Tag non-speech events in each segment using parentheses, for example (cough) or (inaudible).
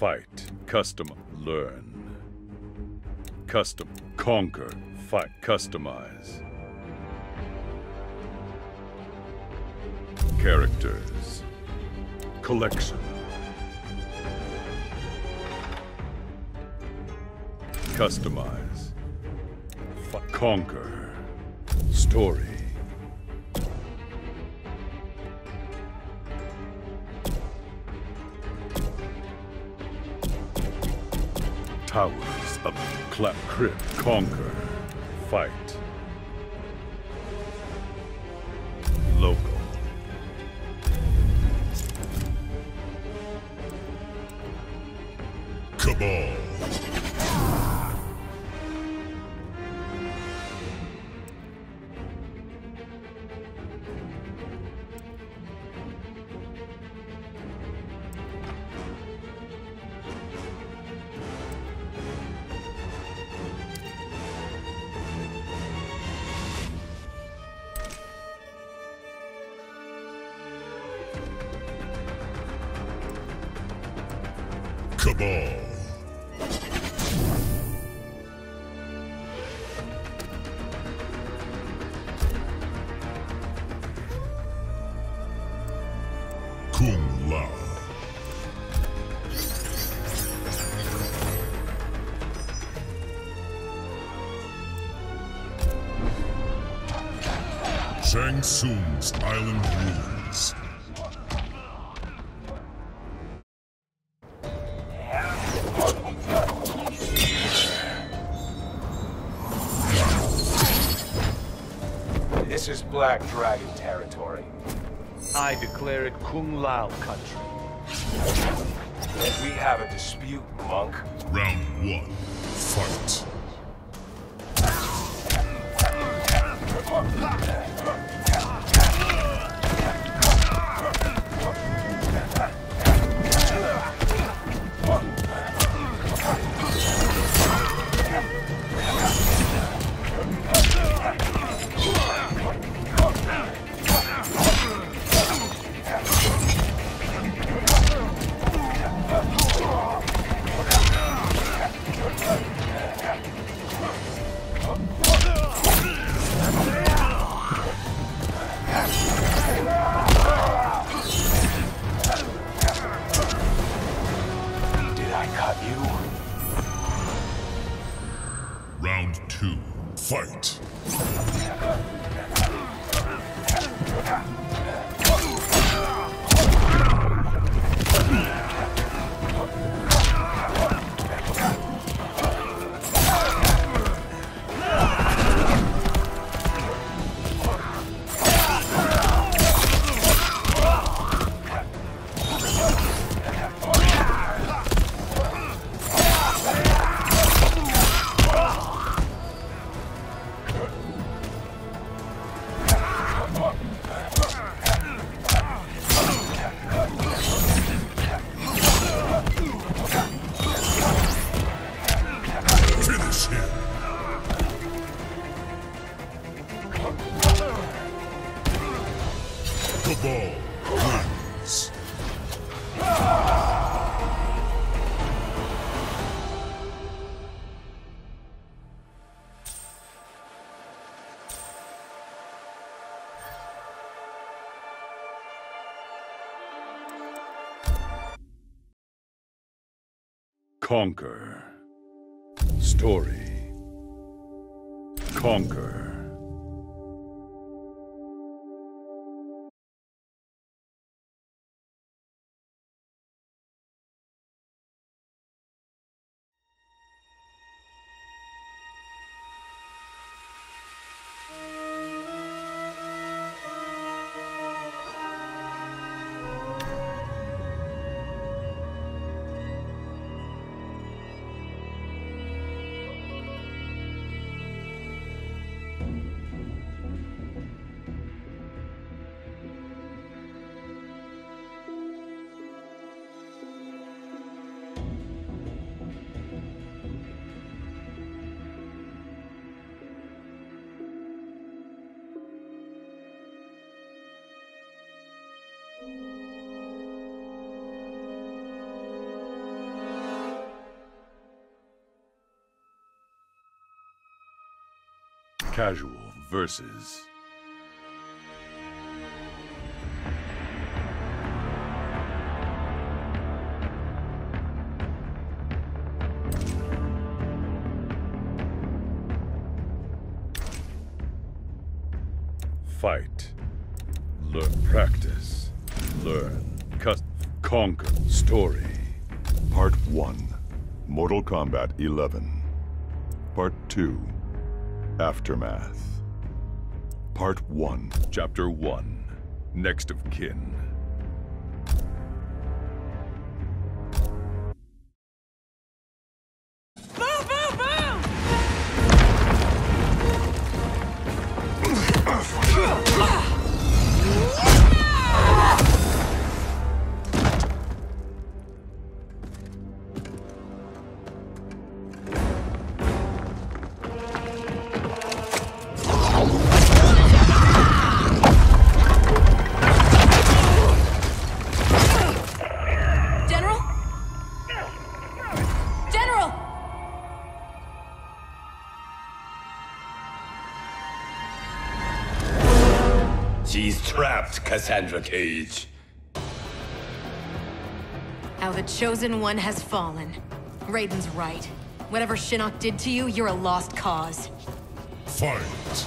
Fight. Custom. Learn. Custom. Conquer. Fight. Customize. Characters. Collection. Customize. F conquer. Story. Towers of Clap Crypt. Conquer. Fight. Tsung's Island Ruins. This is Black Dragon territory. I declare it Kung Lao country. We have a dispute, monk. Round one. Fight. Conquer. Story. Conquer. Casual versus. Fight. Learn practice. Learn. Cut. Conquer. Story. Part 1 Mortal Kombat 11. Part 2 Aftermath. Part 1 Chapter 1. Next of kin. Trapped, Cassandra Cage. How the Chosen One has fallen. Raiden's right. Whatever Shinnok did to you, you're a lost cause. Fight.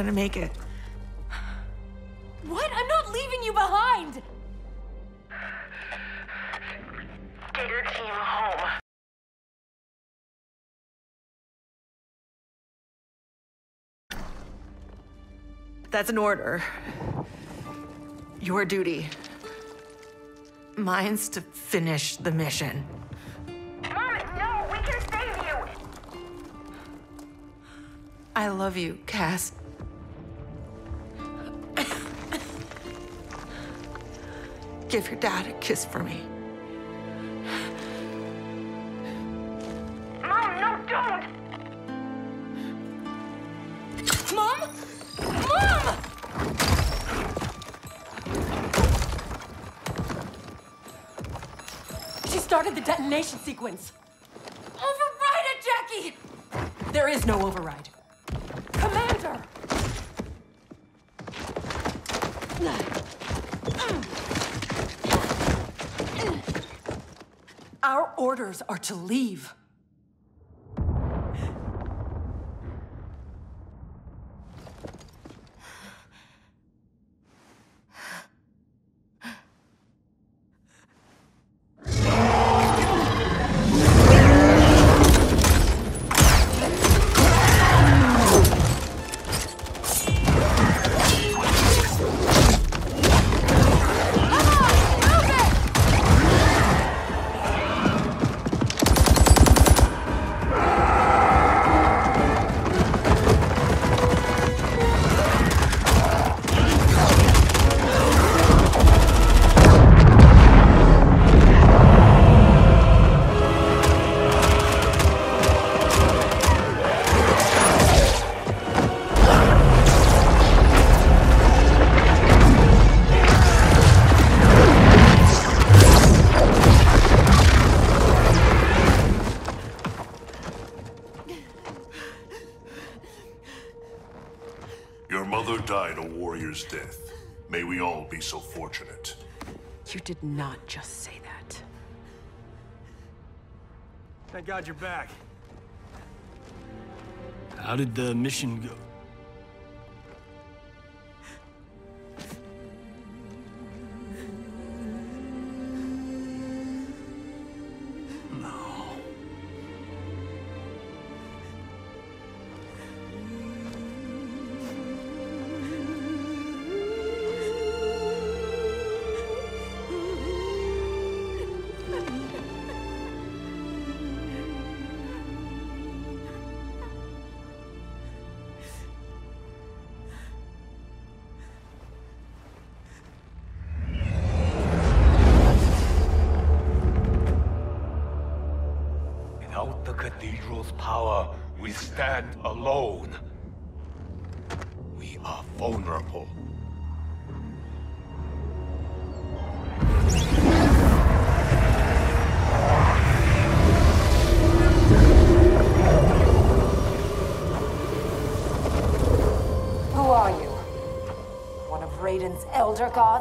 Gonna make it. What? I'm not leaving you behind! Get your team home. That's an order. Your duty. Mine's to finish the mission. Mom, no, we can save you. I love you, Cass. Give your dad a kiss for me. Mom, no, don't. Mom? Mom! She started the detonation sequence. Override it, Jackie! There is no override. Commander! Our orders are to leave. May we be so fortunate. You did not just say that. Thank God you're back. How did the mission go?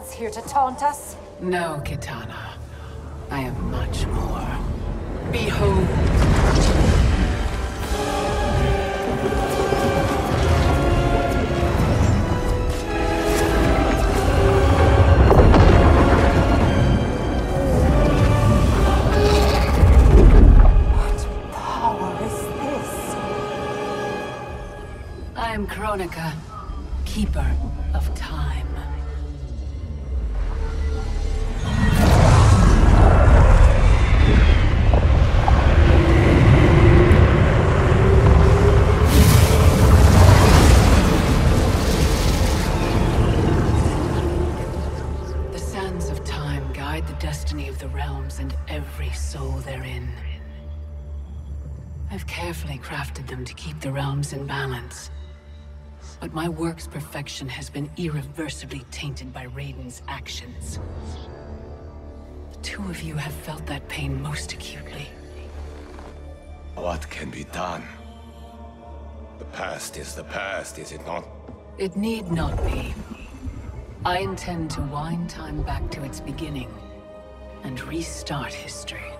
Elder here to taunt us? No, Kitana. I am much more. Behold! Of the realms and every soul therein. I've carefully crafted them to keep the realms in balance. But my work's perfection has been irreversibly tainted by Raiden's actions. The two of you have felt that pain most acutely. What can be done? The past is the past, is it not? It need not be. I intend to wind time back to its beginning and restart history.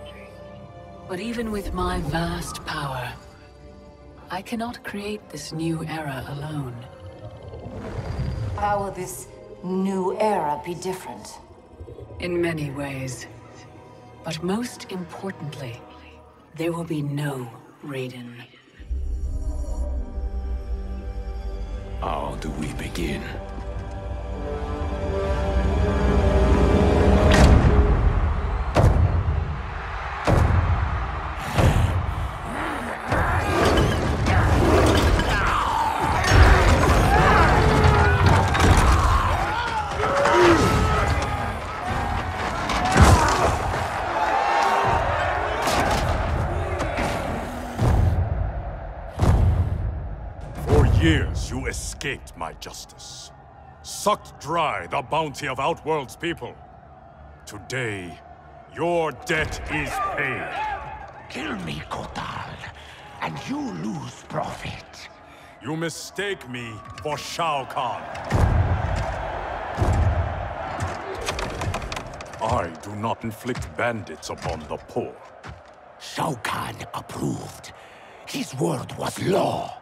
But even with my vast power, I cannot create this new era alone. How will this new era be different? In many ways. But most importantly, there will be no Raiden. How do we begin? Escaped my justice. Sucked dry the bounty of Outworld's people. Today, your debt is paid. Kill me, Kotal, and you lose profit. You mistake me for Shao Kahn. I do not inflict bandits upon the poor. Shao Kahn approved. His word was law.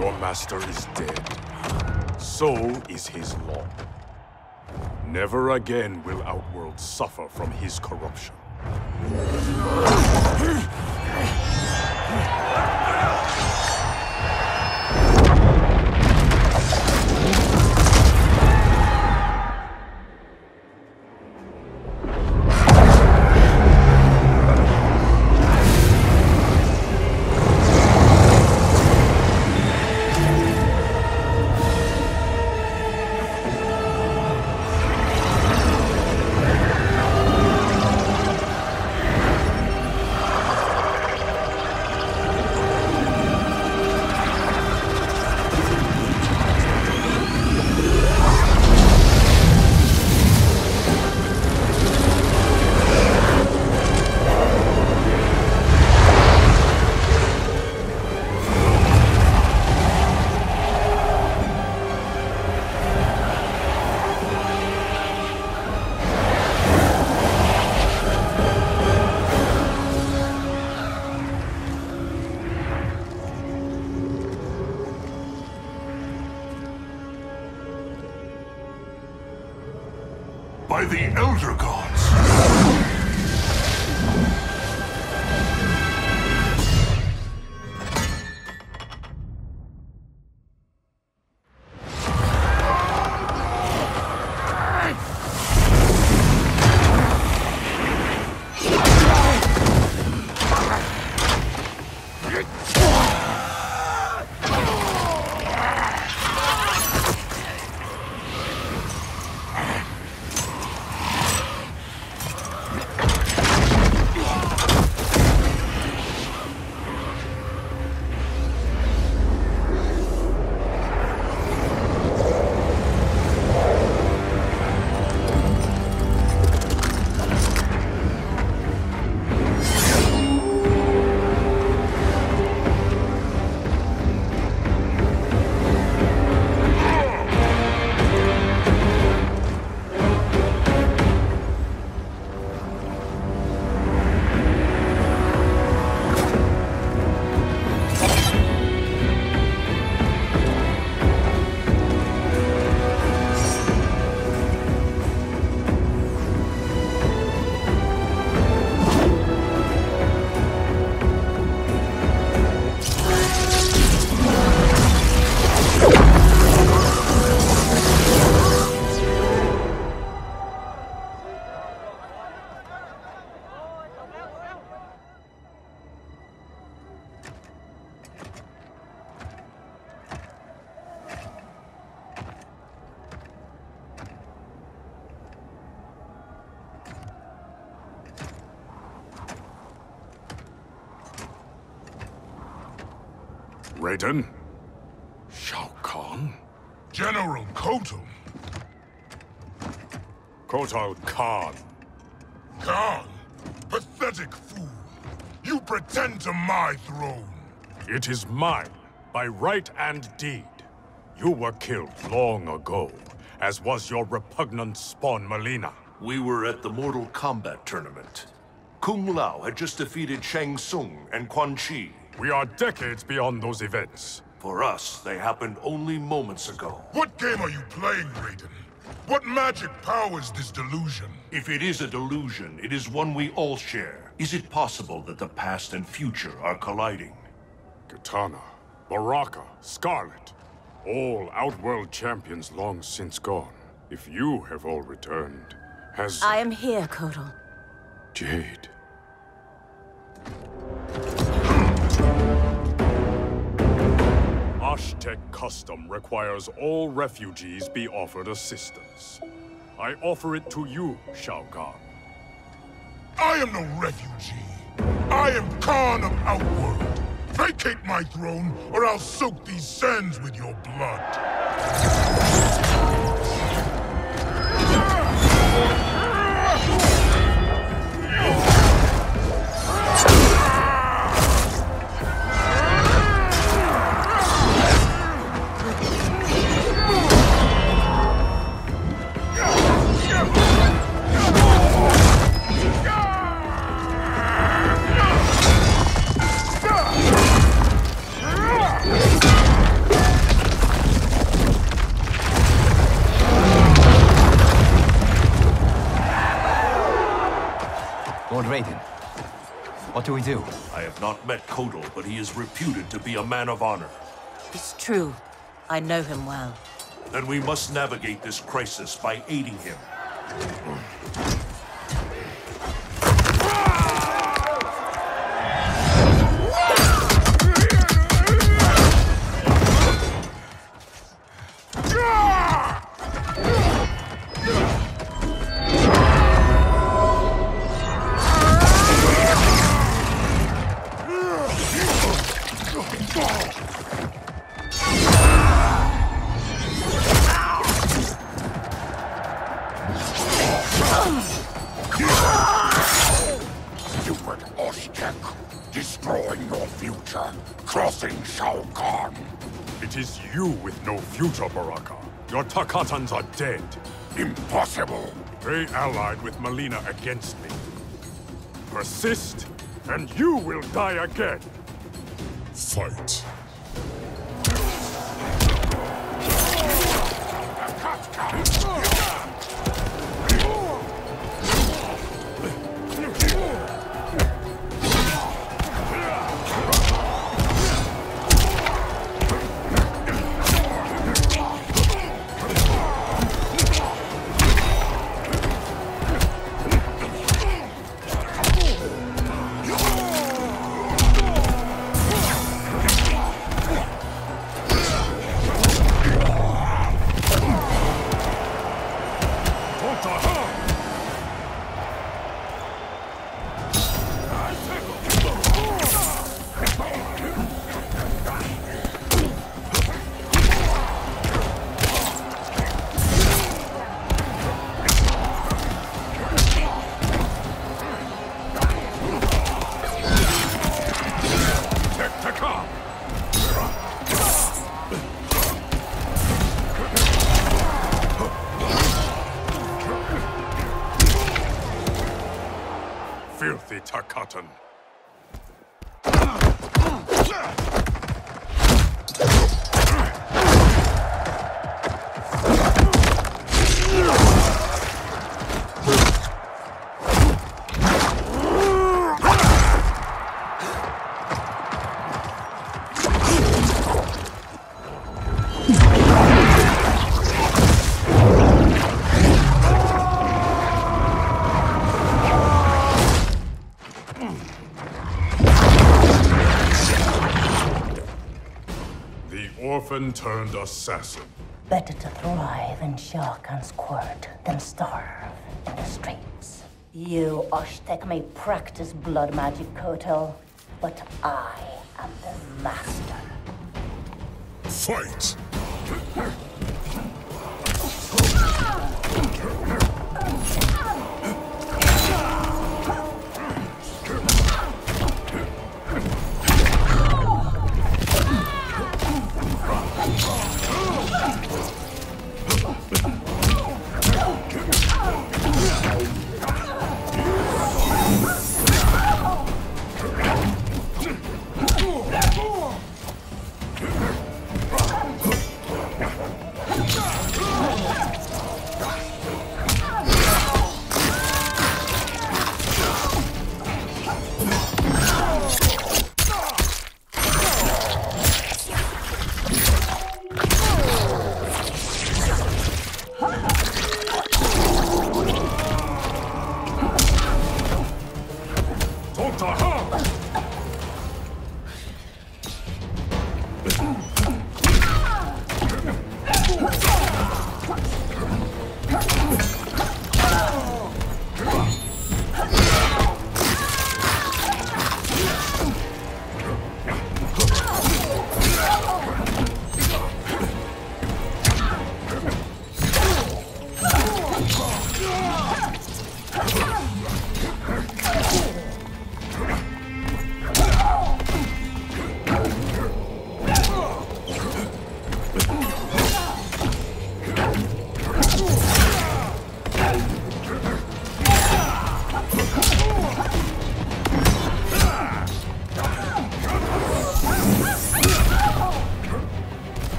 Your master is dead. So is his law. Never again will Outworld suffer from his corruption. Raiden? Shao Kahn? General Kotal. Kotal Kahn. Kahn? Pathetic fool. You pretend to my throne. It is mine, by right and deed. You were killed long ago, as was your repugnant spawn Mileena. We were at the Mortal Kombat tournament. Kung Lao had just defeated Shang Tsung and Quan Chi. We are decades beyond those events. For us, they happened only moments ago. What game are you playing, Raiden? What magic powers this delusion? If it is a delusion, it is one we all share. Is it possible that the past and future are colliding? Kitana, Baraka, Skarlet, all Outworld champions long since gone. If you have all returned, has... I am here, Kotal. Jade. Osh-Tekk custom requires all refugees be offered assistance. I offer it to you, Shao Kahn. I am no refugee. I am Kahn of Outworld. Vacate my throne, or I'll soak these sands with your blood. Lord Raiden, what do we do? I have not met Kotal, but he is reputed to be a man of honor. It's true. I know him well. Then we must navigate this crisis by aiding him. Tarkatans are dead. Impossible. They allied with Mileena against me. Persist, and you will die again. Fight. Filthy Tarkatan. (laughs) assassin. Better to thrive in Shao Kahn's court than starve in the streets. You Osh-Tekk may practice blood magic, Kotal, but I am the master. Fight! (laughs)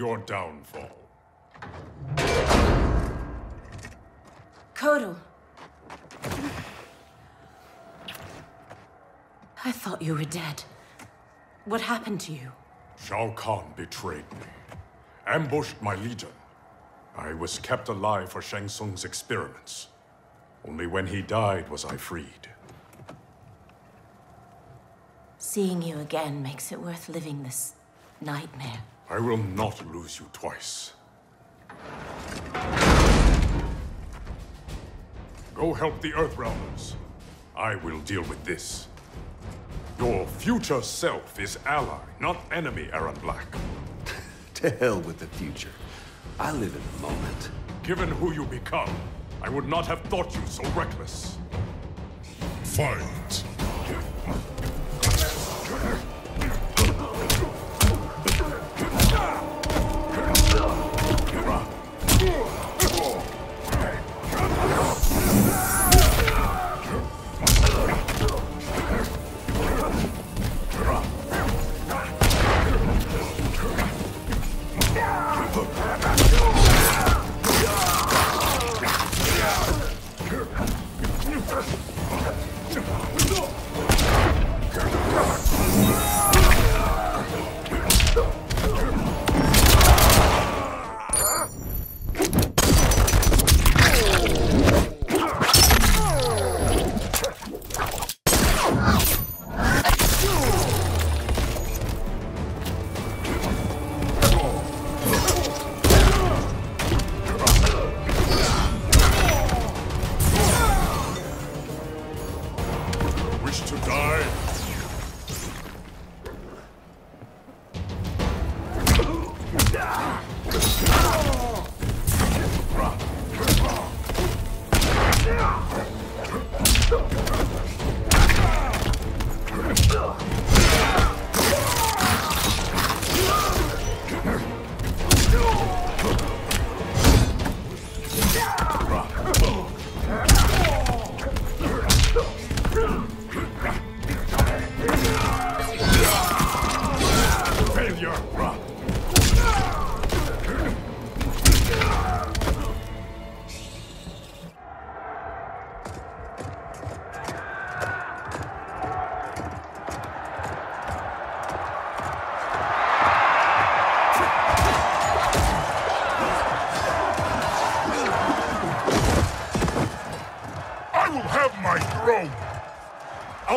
your downfall. Kotal. I thought you were dead. What happened to you? Shao Kahn betrayed me, ambushed my legion. I was kept alive for Shang Tsung's experiments. Only when he died was I freed. Seeing you again makes it worth living this nightmare. I will not lose you twice. Go help the Earthrealmers. I will deal with this. Your future self is ally, not enemy, Erron Black. (laughs) To hell with the future. I live in the moment. Given who you become, I would not have thought you so reckless. Fight!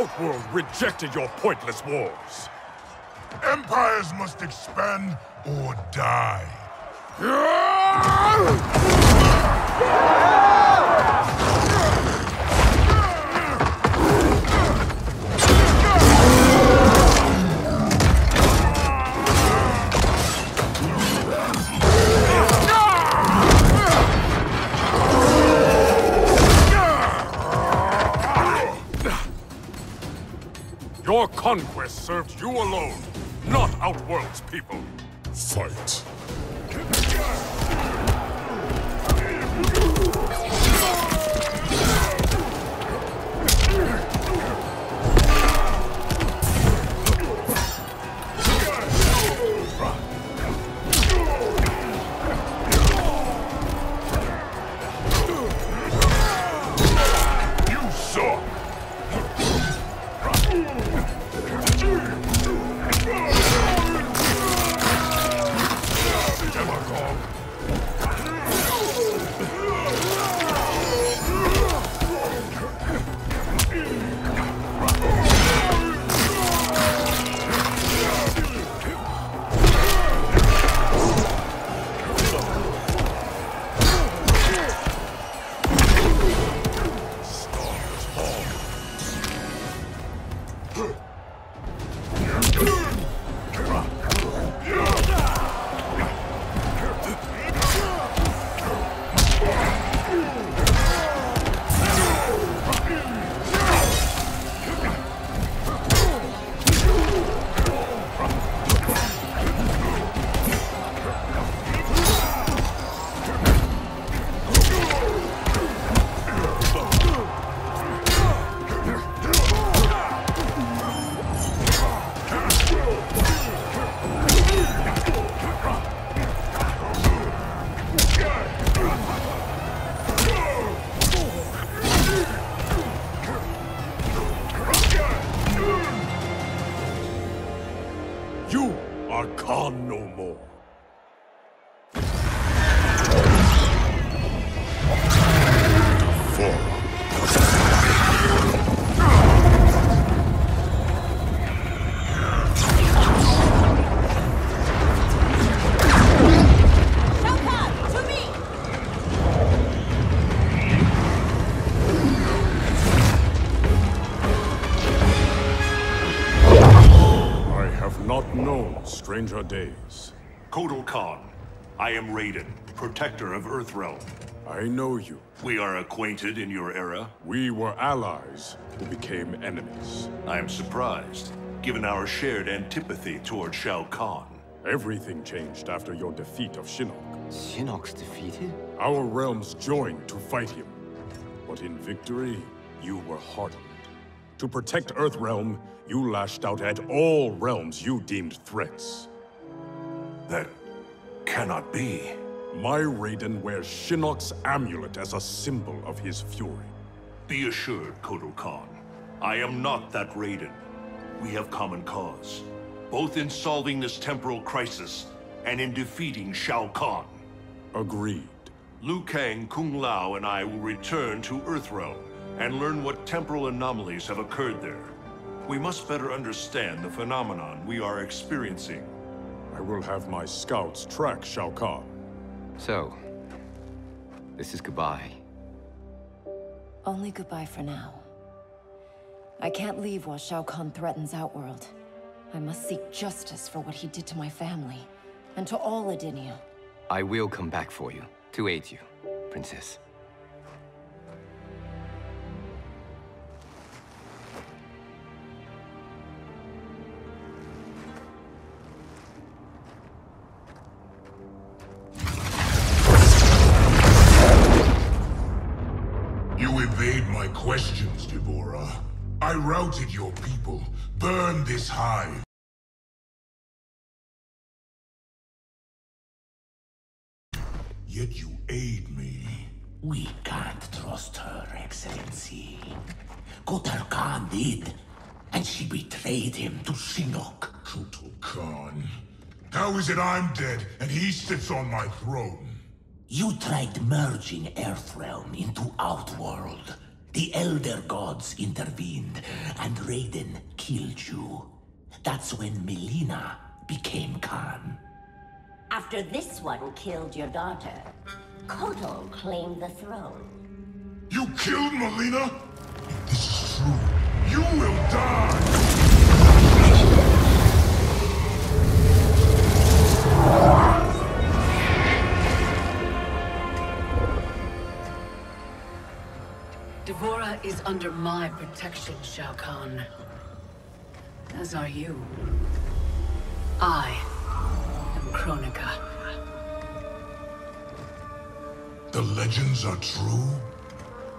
Outworld rejected your pointless wars. Empires must expand or die. Your conquest served you alone, not Outworld's people. Fight. Protector of Earthrealm. I know you. We are acquainted in your era. We were allies who became enemies. I am surprised, given our shared antipathy toward Shao Kahn. Everything changed after your defeat of Shinnok. Shinnok's defeated? Our realms joined to fight him. But in victory, you were hardened. To protect Earthrealm, you lashed out at all realms you deemed threats. That cannot be. My Raiden wears Shinnok's amulet as a symbol of his fury. Be assured, Kotal Kahn, I am not that Raiden. We have common cause, both in solving this temporal crisis and in defeating Shao Kahn. Agreed. Liu Kang, Kung Lao, and I will return to Earthrealm and learn what temporal anomalies have occurred there. We must better understand the phenomenon we are experiencing. I will have my scouts track Shao Kahn. So, this is goodbye. Only goodbye for now. I can't leave while Shao Kahn threatens Outworld. I must seek justice for what he did to my family, and to all Edenia. I will come back for you, to aid you, Princess. Your people, Burn this hive. Yet you aid me. We can't trust her, Excellency. Kotal Kahn did, and she betrayed him to Shinnok. Kotal Kahn. How is it I'm dead and he sits on my throne? You tried merging Earthrealm into Outworld. The Elder Gods intervened, and Raiden killed you. That's when Mileena became Kahn. After this one killed your daughter, Kotal claimed the throne. You killed Mileena? If this is true, you will die! D'Vorah is under my protection, Shao Kahn. As are you. I am Kronika. The legends are true?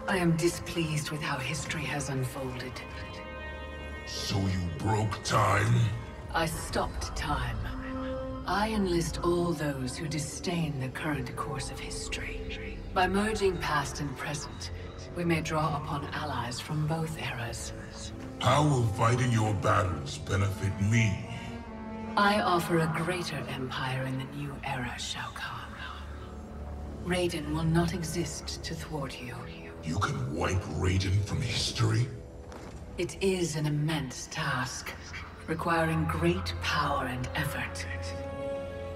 I am displeased with how history has unfolded. So you broke time? I stopped time. I enlist all those who disdain the current course of history. By merging past and present, we may draw upon allies from both eras. How will fighting your battles benefit me? I offer a greater empire in the new era, Shao Kahn. Raiden will not exist to thwart you. You can wipe Raiden from history? It is an immense task, requiring great power and effort.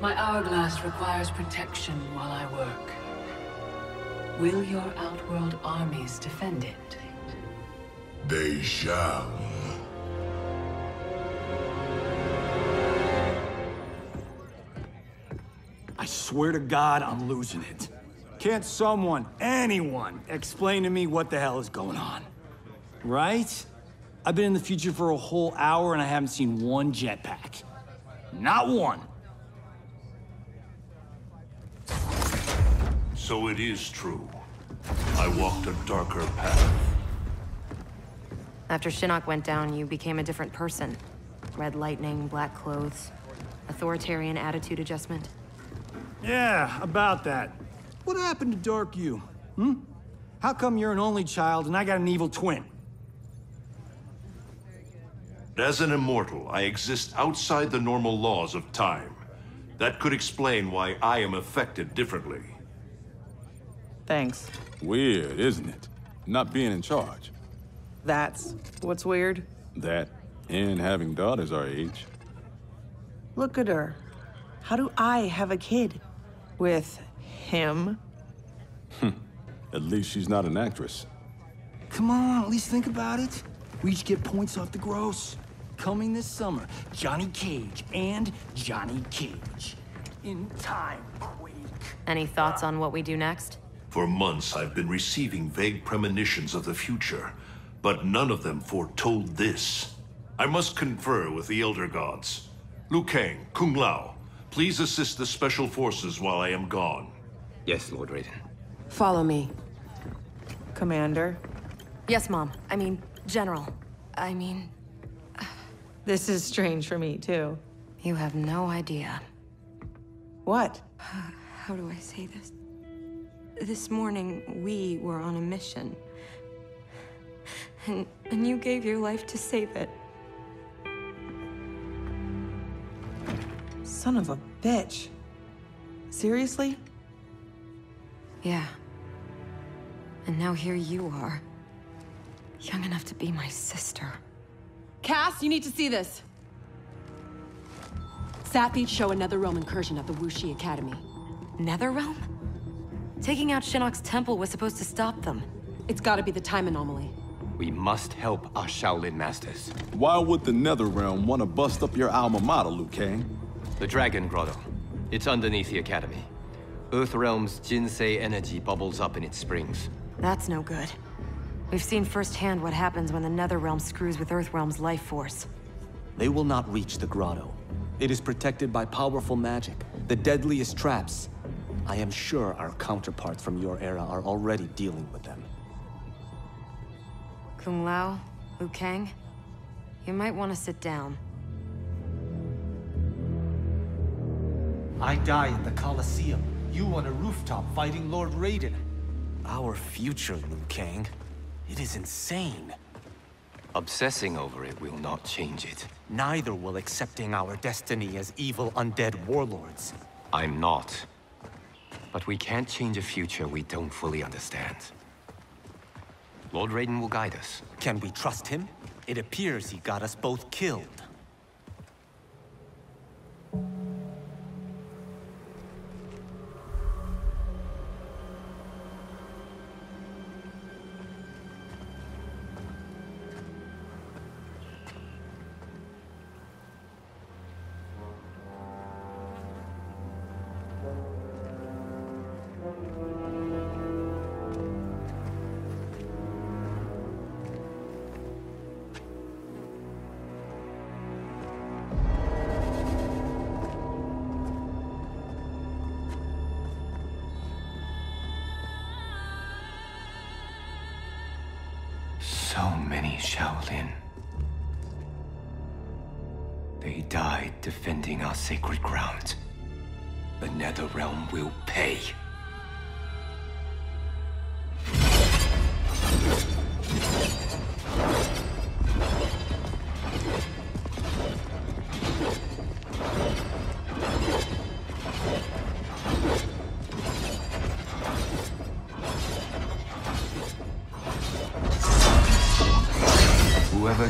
My hourglass requires protection while I work. Will your Outworld armies defend it? They shall. I swear to God, I'm losing it. Can't someone, anyone, explain to me what the hell is going on? Right? I've been in the future for a whole hour and I haven't seen one jetpack. Not one. So it is true. I walked a darker path. After Shinnok went down, you became a different person. Red lightning, black clothes, authoritarian attitude adjustment. Yeah, about that. What happened to Dark You? Hmm? How come you're an only child and I got an evil twin? As an immortal, I exist outside the normal laws of time. That could explain why I am affected differently. Thanks. Weird, isn't it? Not being in charge. That's what's weird. That, and having daughters our age. Look at her. How do I have a kid? With him? Hmm. At least she's not an actress. Come on, at least think about it. We each get points off the gross. Coming this summer, Johnny Cage and Johnny Cage. In time, Quake. Any thoughts on what we do next? For months, I've been receiving vague premonitions of the future, but none of them foretold this. I must confer with the Elder Gods. Liu Kang, Kung Lao, please assist the Special Forces while I am gone. Yes, Lord Raiden. Follow me. Commander? Yes, Mom. I mean, General. I mean... This is strange for me, too. You have no idea. What? (sighs) How do I say this? This morning, we were on a mission. And, and you gave your life to save it. Son of a bitch. Seriously? Yeah. And now here you are. Young enough to be my sister. Cass, you need to see this. Satbeats show another realm incursion at the Wu Shi Academy. Netherrealm? Taking out Shinnok's temple was supposed to stop them. It's gotta be the time anomaly. We must help our Shaolin masters. Why would the Netherrealm want to bust up your alma mater, Liu Kang? The Dragon Grotto. It's underneath the Academy. Earthrealm's Jinsei energy bubbles up in its springs. That's no good. We've seen firsthand what happens when the Netherrealm screws with Earthrealm's life force. They will not reach the grotto. It is protected by powerful magic, the deadliest traps. I am sure our counterparts from your era are already dealing with them. Kung Lao, Liu Kang, you might want to sit down. I die in the Colosseum. You on a rooftop fighting Lord Raiden. Our future, Liu Kang. It is insane. Obsessing over it will not change it. Neither will accepting our destiny as evil undead warlords. I'm not. But we can't change a future we don't fully understand. Lord Raiden will guide us. Can we trust him? It appears he got us both killed.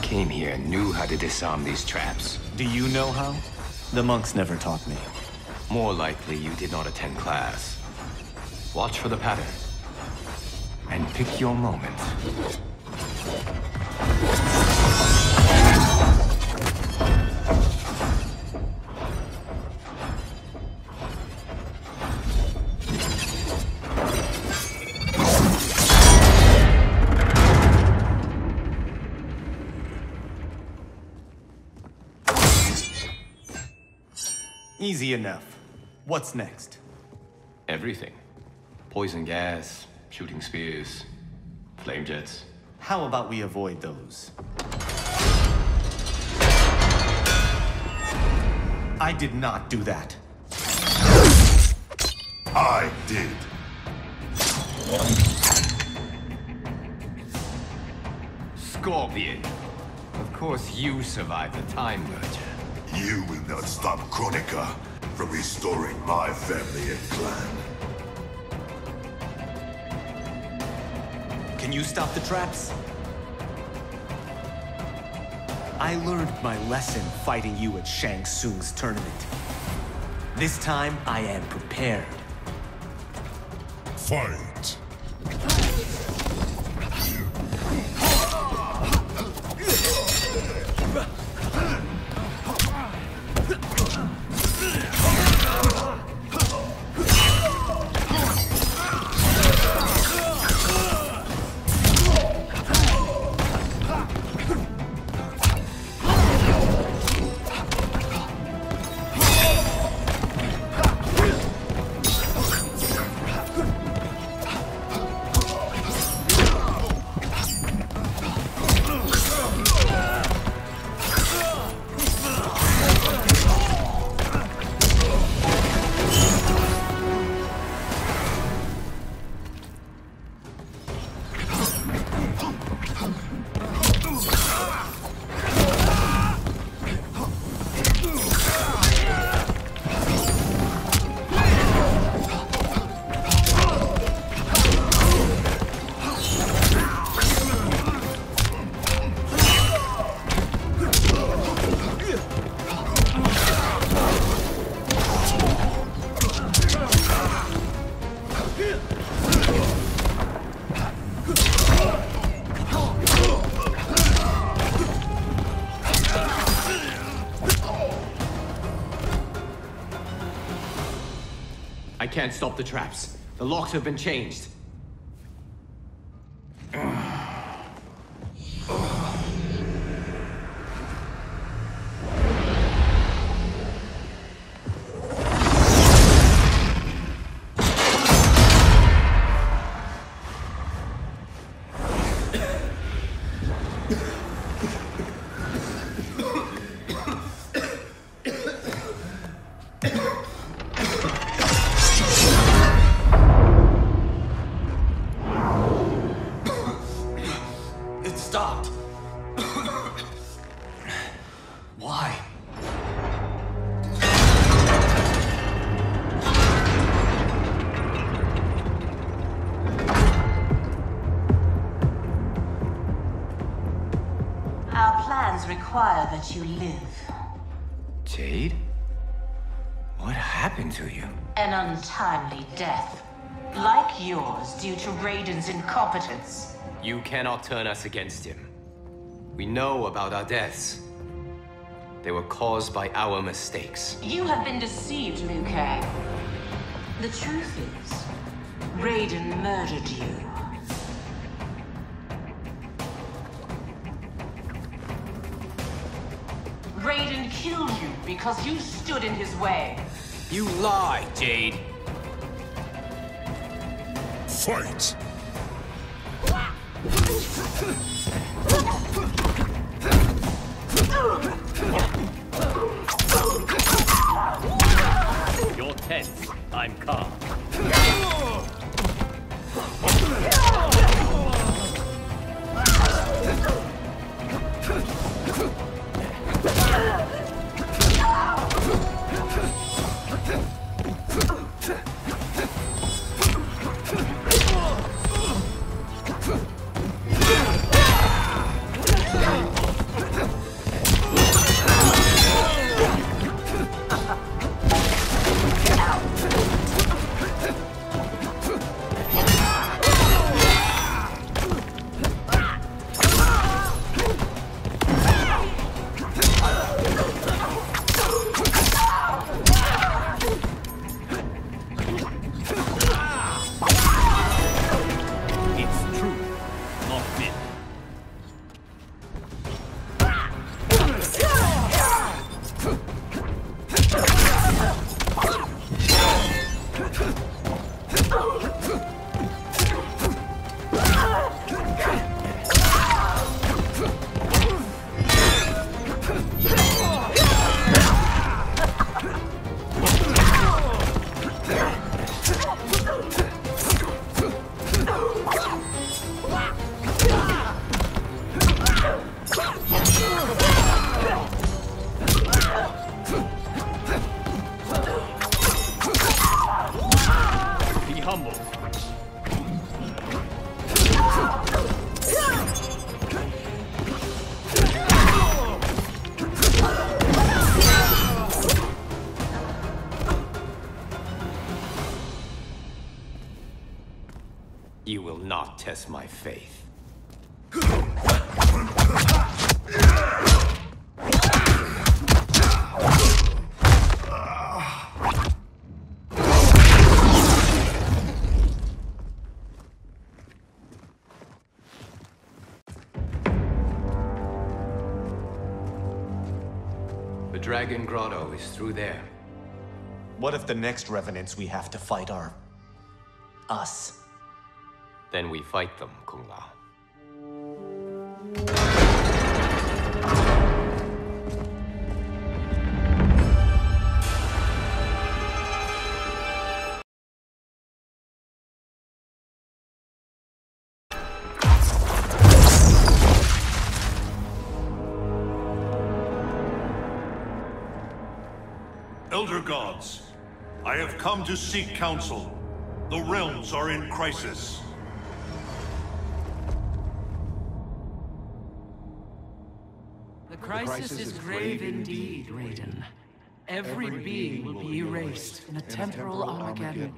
Came here and knew how to disarm these traps. Do you know how? The monks never taught me. More likely you did not attend class. Watch for the pattern. And pick your moment. Easy enough. What's next? Everything. Poison gas, shooting spears, flame jets. How about we avoid those? I did not do that. I did. Scorpion. Of course you survived the time merger. You will not stop Kronika from restoring my family and clan. Can you stop the traps? I learned my lesson fighting you at Shang Tsung's tournament. This time, I am prepared. Fight! Can't stop the traps. The locks have been changed. Require that you live. Jade? What happened to you? An untimely death. Like yours, due to Raiden's incompetence. You cannot turn us against him. We know about our deaths. They were caused by our mistakes. You have been deceived, Liu Kang. The truth is, Raiden murdered you. Because you stood in his way. You lie, Jade. Fight! You're tense. I'm calm. Test my faith. The Dragon Grotto is through there. What if the next revenants we have to fight are... us? Then we fight them, Kung. Elder gods, I have come to seek counsel. The realms are in crisis. The crisis is grave indeed, Raiden. Every being will be erased in a temporal Armageddon.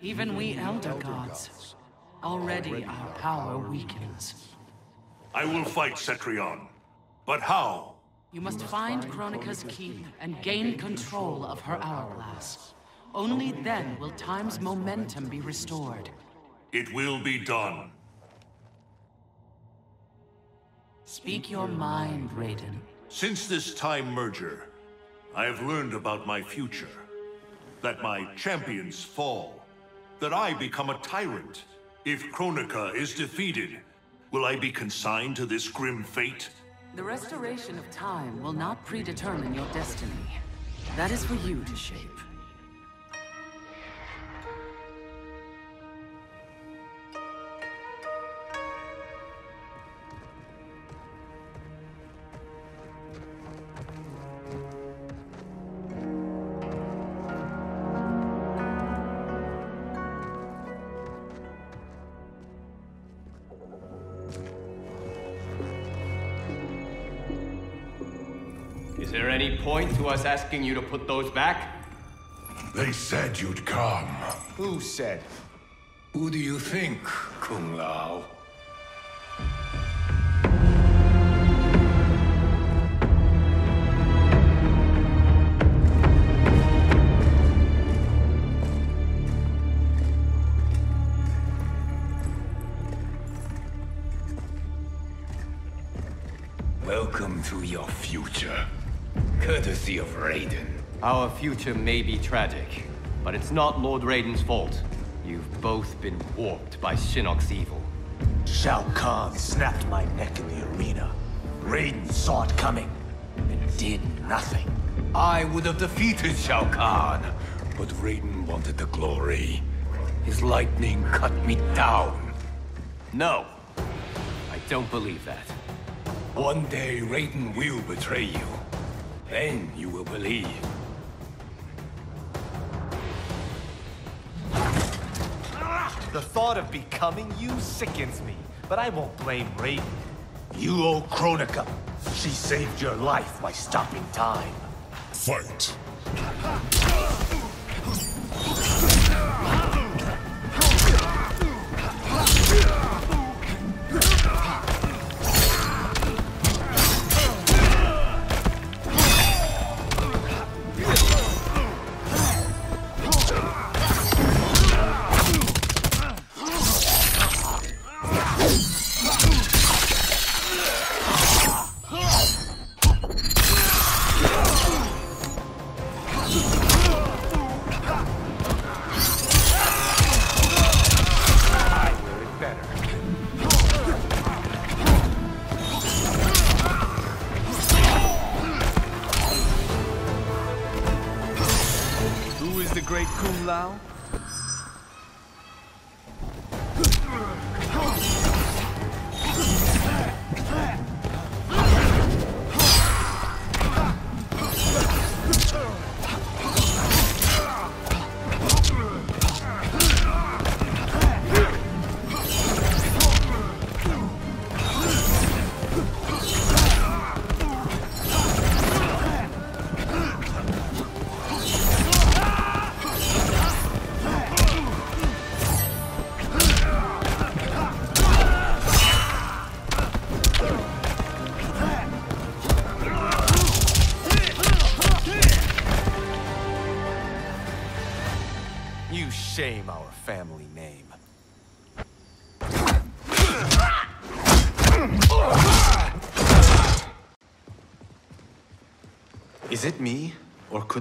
Even we Elder Gods. Already our power weakens. I will fight Cetrion. But how? You must find Kronika's key and gain control of her hourglass. Only then will time's momentum be restored. It will be done. Speak your mind, Raiden. Since this time merger, I have learned about my future. That my champions fall. That I become a tyrant. If Kronika is defeated, will I be consigned to this grim fate? The restoration of time will not predetermine your destiny. That is for you to shape. Asking you to put those back? They said you'd come. Who said? Who do you think, Kung Lao? Welcome to your future. Courtesy of Raiden. Our future may be tragic, but it's not Lord Raiden's fault. You've both been warped by Shinnok's evil. Shao Kahn snapped my neck in the arena. Raiden saw it coming and did nothing. I would have defeated Shao Kahn, but Raiden wanted the glory. His lightning cut me down. No, I don't believe that. One day Raiden will betray you. Then you will believe. The thought of becoming you sickens me, but I won't blame Raiden. You owe Kronika. She saved your life by stopping time. Fight.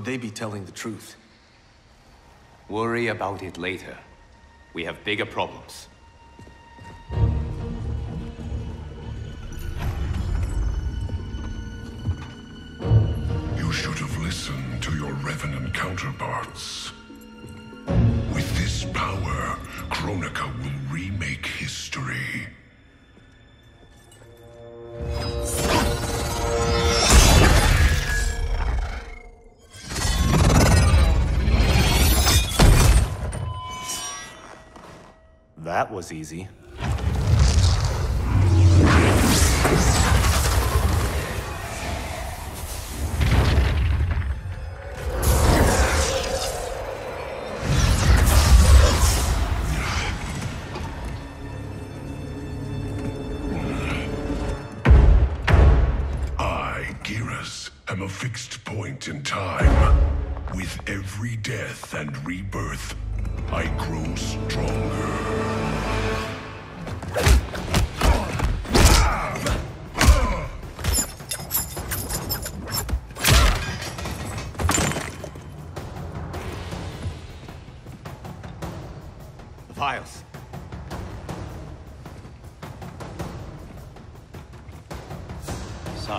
They be telling the truth? Worry about it later. We have bigger problems. You should have listened to your Revenant counterparts. Was easy.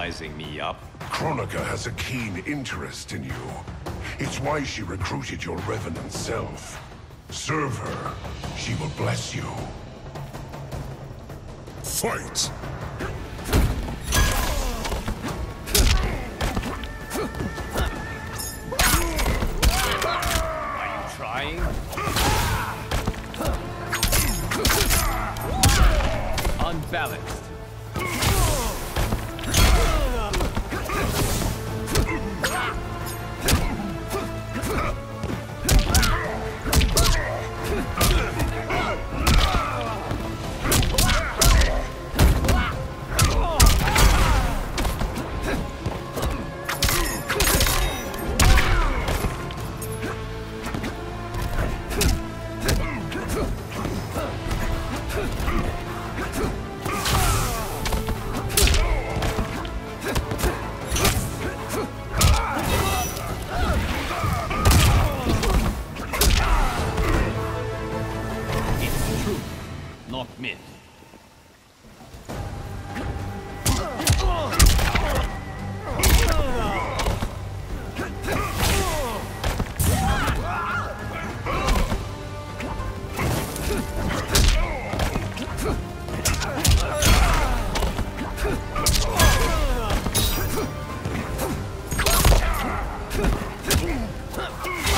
Sizing me up. Kronika has a keen interest in you. It's why she recruited your Revenant self. Serve her. She will bless you. Fight! Are you trying? Unbalanced. Huh. (laughs)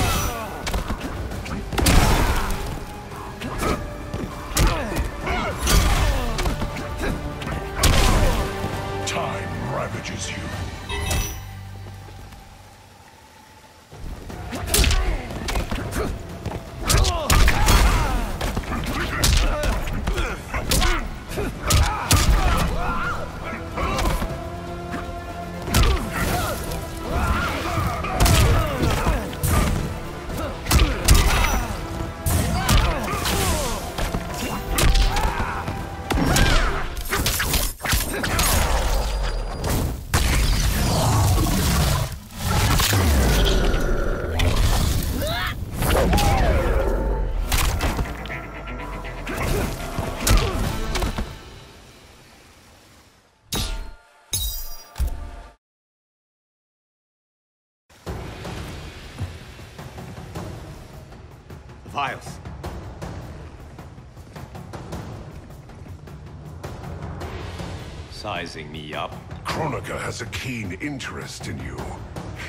Sizing me up. Kronika has a keen interest in you.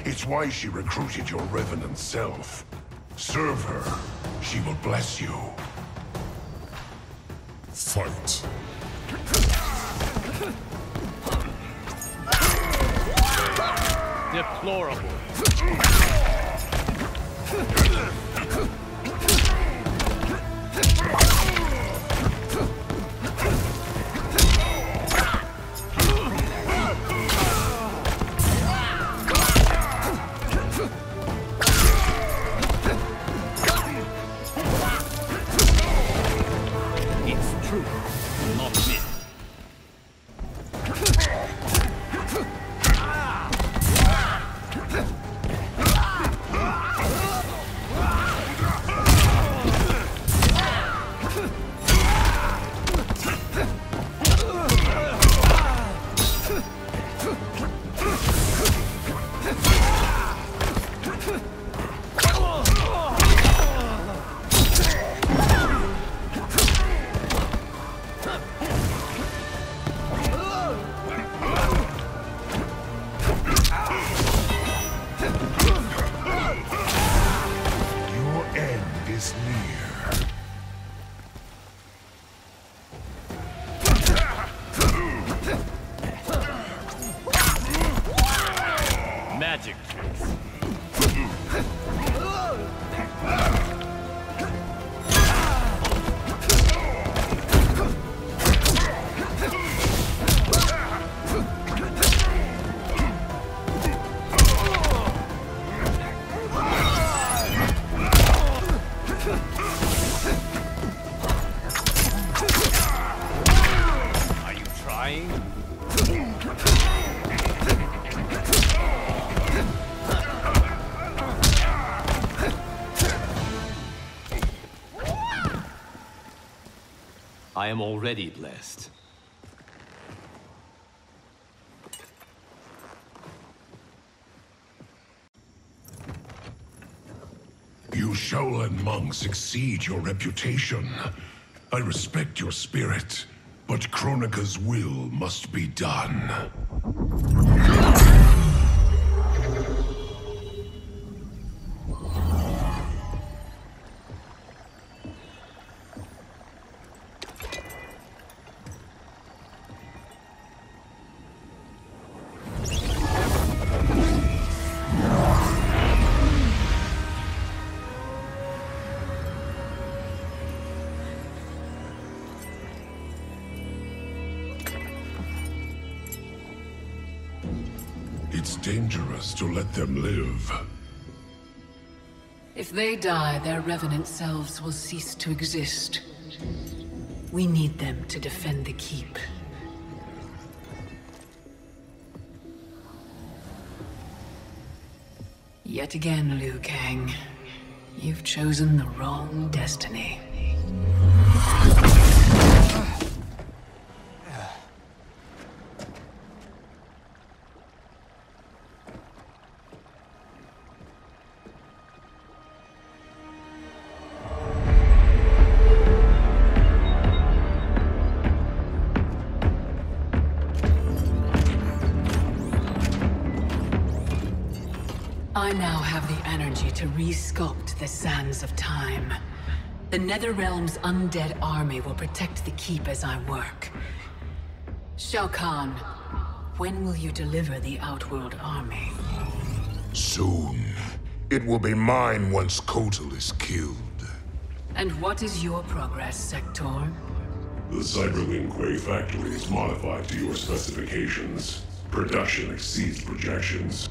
It's why she recruited your revenant self. Serve her. She will bless you. Fight. Deplorable. Am already blessed. You Shaolin monks exceed your reputation. I respect your spirit, but Kronika's will must be done. Dangerous to let them live. If they die, their revenant selves will cease to exist. We need them to defend the keep. Yet again, Liu Kang. You've chosen the wrong destiny. To re-sculpt the sands of time. The Netherrealm's undead army will protect the keep as I work. Shao Kahn, When will you deliver the Outworld army? Soon. It will be mine once Kotal is killed. And what is your progress, Sector? The Cyber Lin Kuei factory is modified to your specifications. Production exceeds projections.